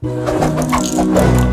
Música